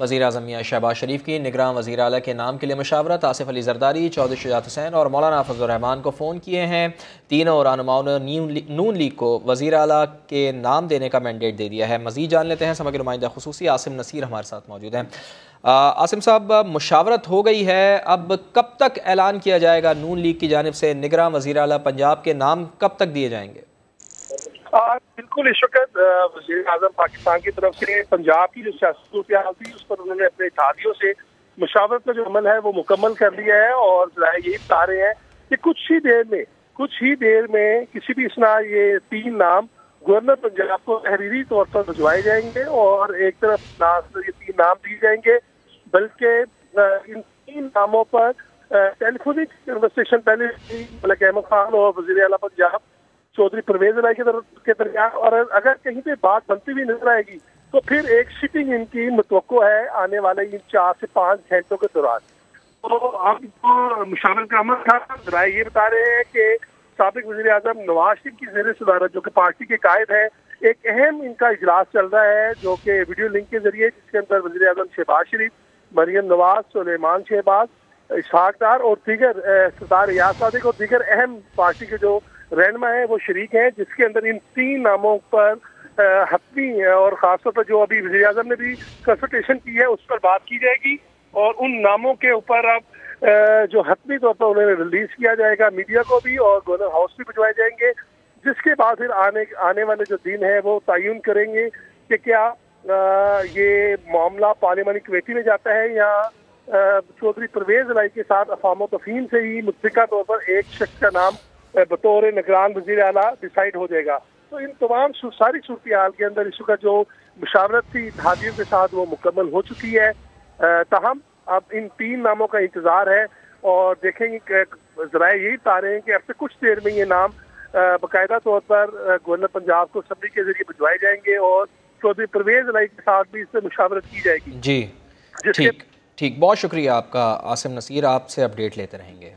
वजी अजम मियाँ शहबाज शरीफ की निगरान वजी अल के नाम के लिए मशावरत आसिफ अली जरदारी, चौधरी शुजात हुसैन और मौलाना फजलरहमान को फ़ोन किए हैं। तीनों रहनुमाओं ने नून लीग को वजी अल के नाम देने का मैंडेट दे दिया है। मजीद जान लेते हैं समग्र नुमाइंदा खसूसी आसिम नसीर हमारे साथ मौजूद हैं। आसिम साहब, मुशावरत हो गई है। अब कब तक ऐलान किया जाएगा नून लीग की जानब से? निगरान वजी अल पंजाब के नाम कब तक दिए जाएँगे? बिल्कुल, इस वक्त वजी अजम पाकिस्तान की तरफ़ से पंजाब की जो सियासी सूरत थी, उस पर उन्होंने अपने इतिहादियों से मुशावरत का जो अमल है, वो मुकम्मल कर लिया है और यही बता रहे हैं कि कुछ ही देर में, कुछ ही देर में किसी भी इसना ये तीन नाम गवर्नर पंजाब को तहरीरी तौर पर भिजवाए जाएँगे और एक तरफ़ ना ये तीन नाम दिए जाएँगे, बल्कि इन तीन नामों पर टेलीफोनिक कन्वर्सेशन पहले मलिक अहमद खान और वजी अला पंजाब चौधरी परवेज राय के के दरमियान, और अगर कहीं पे बात बनती हुई नज़र आएगी तो फिर एक शिपिंग इनकी मुतव है आने वाले इन चार से पाँच घंटों के दौरान। तो अब तो मुशामिल का अमल था, राय ये बता रहे हैं कि सबक वजी अजम नवाज़ शरीफ की जेर सदारत जो कि पार्टी के कायद है, एक अहम इनका इजलास चल रहा है, जो कि वीडियो लिंक के ज़रिए, जिसके अंदर वजी अजम शहबाज शरीफ, मरियम नवाज़, सुलेमान शहबाज इशाकदार और दीगर सरदार रियाज सादिक और दीगर अहम पार्टी के जो रहनमा है, वो शरीक हैं, जिसके अंदर इन तीन नामों पर हतमी है और खासतौर पर जो अभी वजी अजम ने भी कंसल्टेशन की है, उस पर बात की जाएगी और उन नामों के ऊपर अब जो हतमी तौर पर उन्हें रिलीज़ किया जाएगा मीडिया को भी और गवर्नर हाउस भी भिजवाए जाएँगे, जिसके बाद फिर आने आने वाले जो दिन है, वो तयन करेंगे कि क्या ये मामला पार्लियामानी कमेटी में जाता है या चौधरी परवेज लाई के साथ अफामो तफीम से ही मुतफिका तौर पर एक शख्स का नाम बतौर निगरान वजी अला डिसाइड हो जाएगा। तो इन तमाम सारी सूरत हाल के अंदर इशू का जो मुशावरत थी इतिहादियों के साथ वो मुकम्मल हो चुकी है। तहम अब इन तीन नामों का इंतज़ार है और देखेंगे जरा यही पा रहे हैं कि अब से कुछ देर में ये नाम बाकायदा तौर पर गवर्नर पंजाब को सभी के ज़रिए भिजवाए जाएँगे और चौधरी परवेज लाई के साथ भी इससे मुशावरत की जाएगी। जी ठीक ठीक। बहुत शुक्रिया आपका आसिम नसीर आपसे अपडेट लेते रहेंगे।